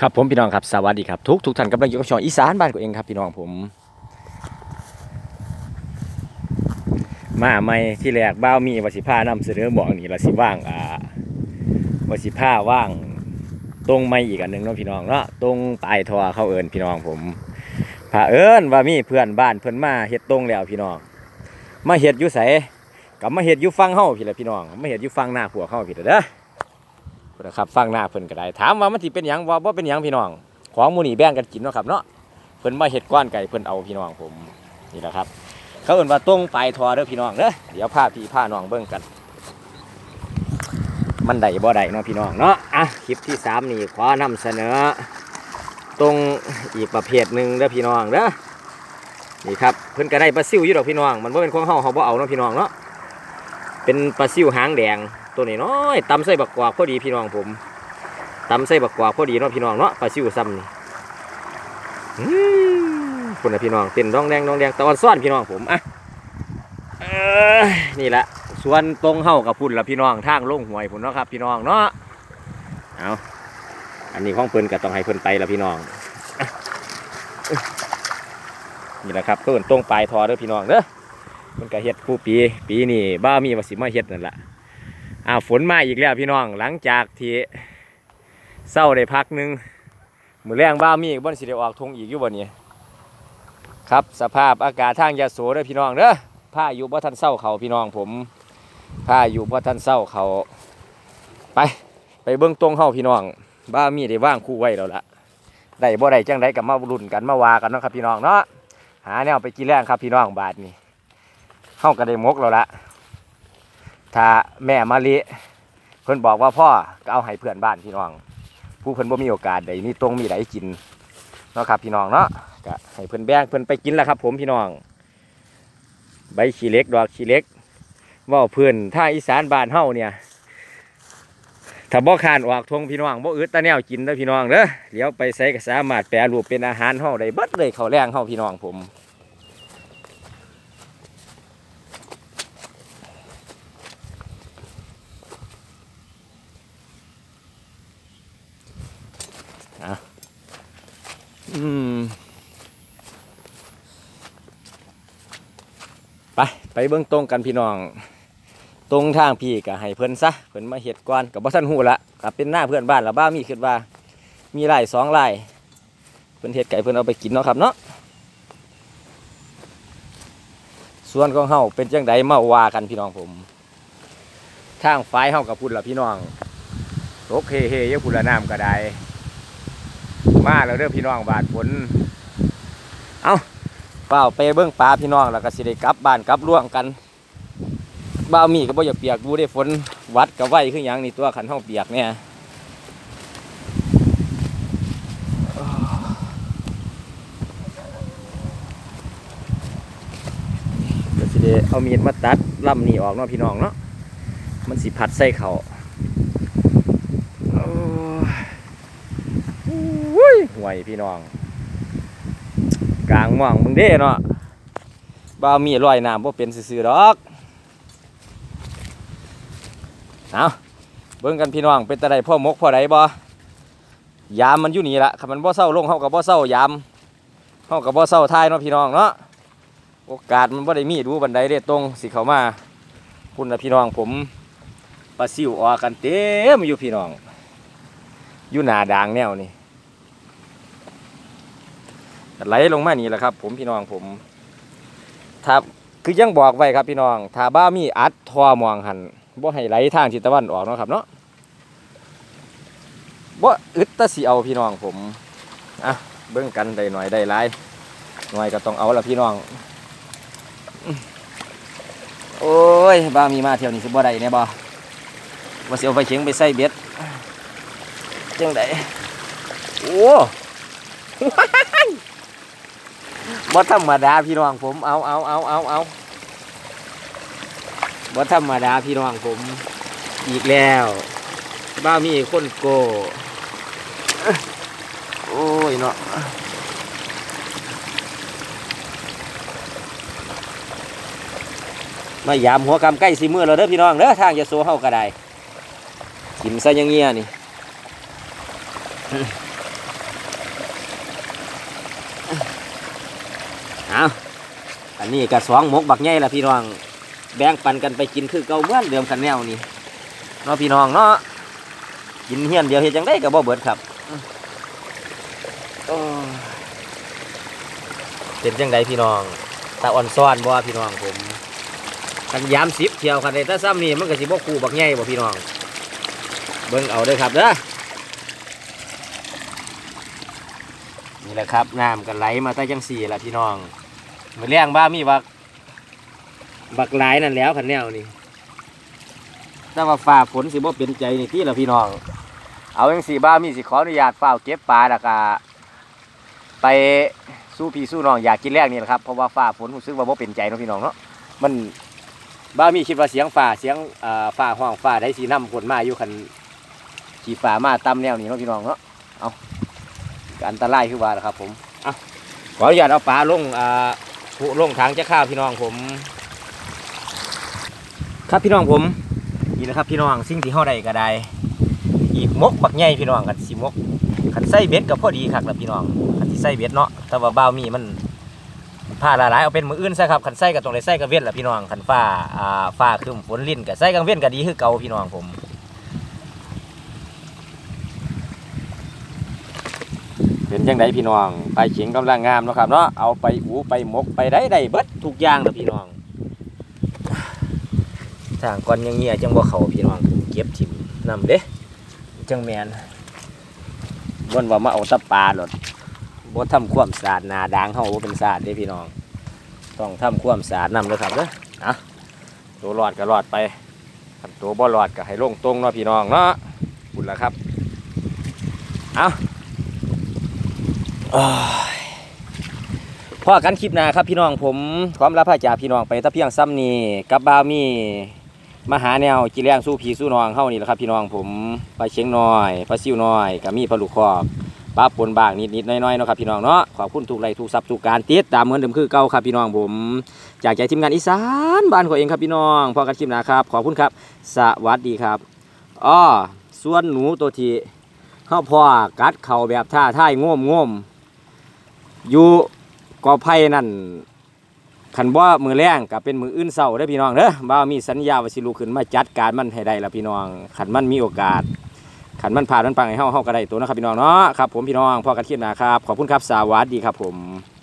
ครับผมพี่น้องครับสวัสดีครับทุกทุกท่านกำลังอยู่กับช่องอีสานบ้านกูเองครับพี่น้องผม มาไม่ที่แรกบ้าวมีวสิผ้านำเสนอบอกนี่ละสิว่างอ่าวสิผ้าว่างตรงไม่อีกอันหนึ่งเนาะพี่น้องเนาะตรงปลายทอเข้าเอิญพี่น้องผมพาเอิญว่ามีเพื่อนบ้านเพื่อนมาเฮ็ดตรงแล้วพี่น้องมาเฮ็ดอยู่ไสกับมาเฮ็ดอยู่ฟังเฮาพี่ละพี่น้องมาเฮ็ดอยู่ฟังหน้าผัวเข้าพี่ละเด้อ นนะครับฟังหน้าเพิ่นก็ได้ ถามว่ามันสิเป็นหยังว่าบ่เป็นหยังพี่น้อง ของมูนี่แบ่งกันกินเนาะครับเนาะเพิ่นมาเฮ็ดก้อนไก่เพิ่นเอาพี่น้องผมนี่แหละครับ เขาเอิ้นว่าต้งปลายทอเด้อพี่น้องเด้อเดี๋ยวพาพี่พาน้องเบิ่งกัน มันได้บ่ได้เนาะพี่น้องเนาะอะคลิปที่สามนี่ขอนำเสนอตรงอีกประเภทหนึ่งเด้อพี่น้องเด้อนี่ครับเพิ่นก็ได้ปลาซิวอยู่ดอกพี่น้อง มันบ่เป็นของเฮาเฮาบ่เอาเนาะพี่น้องเนาะเป็นปลาซิวหางแดง ตัวนี้น้อยตำใส่บักกวาพอดีพี่น้องผมตำใส่บักกวาพอดีเนาะพี่น้องเนาะปลาซิวซ้ำนี่อืมคุณนะพี่น้องเต้นดองแดงดองแดงตะวันซ้อนพี่น้องผมอะนี่แหละส่วนตรงเฮากับพุ่นละพี่น้องทางลงหวยพุ่นเนาะครับ พี่น้องเนาะเอาอันนี้ของเพิ่นก็ต้องให้เพิ่นไปละพี่น้องนี่แหละครับเพิ่นตรงปลายทอเด้อพี่น้องเด้อมันก็เฮ็ดผู้ปี ปีนี้บ้ามีว่าสิมาเฮ็ดนั่นแหละ อ่าฝนมาอีกแล้วพี่น้อง หลังจากที่เศร้าได้พักหนึงมือแรงบ้ามีอีกบนสิได้ออกทงอีกอยู่บนนี้ครับสภาพอากาศทางยาโสเด้อพี่น้องเด้อผ้าอยู่บ่ทันเศร้าเขาพี่น้องผมผ้าอยู่บ่ทันเศร้าเขาไป ไปเบื้องตรงเฮาพี่น้อง บ้ามีได้ว่างคู่ไว้แล้วล่ะได้บ่ได้จังไดกับมารุ่นกันมาว่ากันเนาะครับพี่น้องเนาะหาแนวไปกินแรงครับพี่น้องบาทนี้เฮาก็ได้มกแล้วล่ะ ถ้าแม่มาลิเพิ่นบอกว่าพ่อก็เอาให้เพื่อนบ้านพี่น้อง ผู้เพิ่นบ่มีโอกาสได้มีตรงมีไดกินเนาะครับพี่น้องเนาะก็ให้เพิ่นแบ่งเพิ่นไปกินแล้วครับ ผมพี่น้อง ใบขี้เล็กดอกขี้เล็กว่าเพื่อนทาอีสานบ้านเฮาเนี่ยถ้าบ่คานออกทงพี่น้องบ่อึดตาแนวกินเด้อพี่น้องเด้อเดี๋ยวไปใส่ก็สามารถแปรรูปเป็นอาหารเฮาได้เบิดเลยข้าแรงเฮาพี่น้องผม อืม ไป ไปเบื้องตรงกันพี่น้อง ตรงทางพี่ก็ให้เพิ่นซะ เพิ่นมาเห็ดก่อนกับบ่ทันหูละกับเป็นหน้าเพื่อนบ้านละบ้ามีคิดว่า มีไร่สองไร่เพิ่นเห็ดไก่เพิ่นเอาไปกินเนาะครับเนาะส่วนของเฮาเป็นจังไดมาว่ากันพี่น้องผม ทางฝ่ายเฮากับพุ่นละพี่น้องตกเฮเฮอยพุ่นละน้ำก็ได้ มาแล้วเด้อพี่น้องบาดฝนเอาเปล่าไปเบิ้งปลาพี่น้องแล้วก็สิได้กลับบ้านกลับล่วงกันบ้ามีก็บ่อยากเปียกดูได้ฝนวัดกับไหวขึ้นย่างนี่ตัวขันห้องเปียกเนี่ยก็สิได้เอามีดมาตัดลำนี่ออกเนาะพี่น้องเนาะมันสิพัดใส่เขาโอ้ย อุ้ยห่ วยพี่น้อง กลางม่องมึงเด้เนาะบ่าวมีลอยน้ำบ่เป็นซื่อๆดอกเอาเบิ่งกันพี่น้องเป็นตะไดพ่อมกพ่อใดบ่ยามมันอยู่นี่ละคันมันบ่เศร้าลงเฮากับบ่เศร้ายามเฮากับบ่เศร้าทายเนาะพี่น้องเนาะโอกาสมันบ่ได้มีดูบันไดเด้ตรงสิเข้ามาคุณนะพี่น้องผมปลาซิวออกันเต็มอยู่พี่น้องอยู่หนาด่างแนวนี่ ไหลลงมานี่แหละครับ ผมพี่น้องผมถ้าคือยังบอกไว้ครับพี่น้องถ้าบ้ามีอัดทอมองหันบ่ให้ไหลทางทิศตะวันออกเนาะครับเนาะบ่อึดตะสิเอาพี่น้องผมอะเบิ่งกันได้หน่อยได้หลายหน่อยก็ต้องเอาละพี่น้อง โอ้ยบ้ามีมาเที่ยวนี้สิบ่ได้แน่บ่ว่าสิเอาไปเชียงไปใส่เบ็ดจังไดโอ้ บ่ธรรมดาพี่น้องผม เอาเอาเอาเอาเอาบ่ธรรมดาพี่น้องผม อีกแล้วบ้ามีคนโก โอ้ยเนาะมายามหัวกำใกล้สีมือเราเด้อพี่น้องเด้อทางจะโซเฮาก็ได้กินซะยังเงี้ยนี่ เอาอันนี้ก็สองหมกบักใหญ่ละพี่น้อง แบ่งปันกันไปกินคือเก่าเมือนเดิมกันแนวนี้เนาะพี่น้องเนาะกินเฮียนเดียวเฮ็ดจังได้ก็บ่เบิดครับเป็นจังไดพี่น้องตาอ่อนซ้อนบ่พี่น้องผมกันยามสิบเที่ยวคันใดถ้าซ้ำนี่มันก็สิบ่คู่บักใหญ่บ่พี่น้อง เบิ่งเอาเด้อครับเด้อนี่แหละครับน้ำกันไหลมาใต้จังสี่ละพี่น้อง มือเลี้ยงบ้ามีบัก บักหลายนั่นแล้วคันแนวนี่ถ้าว่าฝ่าฝนสิบ่เป็นใจนี่ที่ละพี่น้อง เอาจังสี่บ้ามีสิขออนุญาตฝ้าเก็บปลาล้วก็ไปสู้พี่สู้น้องอยากกินแรกนี่แหละครับเพราะว่าฝ่าฝนรู้สึกว่าบ่เป็นใจเนาะพี่น้องเนาะมันบ้ามีคิดว่าเสียงฝ่าเสียงฝ่าห้องฝ่าได้สีน้ำฝนมาอยู่คันขี่ฝ่ามาตำแนวนี้เนาะพี่น้องเนาะเอาอันตรายคือว่าละครับ ผมเอาขออนุญาตเอาปลาลงอ่า ผู้ลงถังจะข้าวพี่น้องผม ครับพี่น้องผมนี่นะครับพี่น้องสิ่งที่เฮาได้ก็ได้ อีกมกบักใหญ่พี่น้องกันสิมกขันไส้เบ็ดก็พอดีครับล่ะพี่น้องขันที่ไส้เบ็ดเนาะแต่ว่าเบ้ามีมันผ้าละลายเอาเป็นมืออื่นซะครับขันไส้ก็ตรงไดไส้กับเว้นล่ะพี่น้องขันฟ้าอ่าฟ้าครึมฝนลิ้นกับไส้กังเว้นก็ดีคือเก่าพี่น้องผม เป็นจังไดพี่น้องไปเฉียงกำลังงามนะครับเนาะเอาไปอูไปมกไปได้ได้เบิดทุกอย่างล่ะพี่น้องทางก่อนยังเงี้ยจังว่าเขาพี่น้องเก็บถิ่มนำเด้จังแมนบนว่ามาเอาตะปลาหลดบ่ทำความสะอาดนาด่างเฮาเป็นสะอาดเด้พี่น้อง ต้องทำความสะอาดนำเลยครับเด้ออะตัวรอดก็รอดไปตัวบ่รอดก็ให้ลงตรงเนาะพี่น้องเนาะบุญละครับ เอา พ่อกันคลิปหน้าครับพี่น้องผมพร้อมรับพระจ่าพี่น้องไปตะเพียงซ้ำนี่กับบ่าวมีมาหาแนวกินแรงสู้ผีสู้น้องเฮานี่แหละครับ พี่น้องผมปลาเชียงน้อยปลาซิวน้อยก็มีปลาลูกคอกปลาปนบางนิดๆน้อยๆเนาะครับพี่น้องเนาะขอบคุณทุกไลทุกซับทุกการติดตามเหมือนเดิมคือเก่าครับพี่น้องผม จากใจทีมงานอีสานบ้านของเองครับพี่น้องพอกันคลิปหนะครับ ขอบคุณครับ สวัสดีครับอ้อส่วนหนูตัวที่เฮาพ่อกัดเข่าแบบท่าท่ายง่วมง่ม อยู่กอไผ่นั่นขันบ่มือแรงกับเป็นมืออื่นเศร้าได้พี่น้องเด้อบ่าวมีสัญญาว่าสิลุกขึ้นมาจัดการมันให้ได้ละพี่น้องขันมันมีโอกาสขันมันผ่านมันปังให้เฮาเฮาก็ได้ตัวนะครับพี่น้องเนาะครับผมพี่น้องพ่อกันคลิปหน้าครับขอบคุณครับสวัสดีครับผม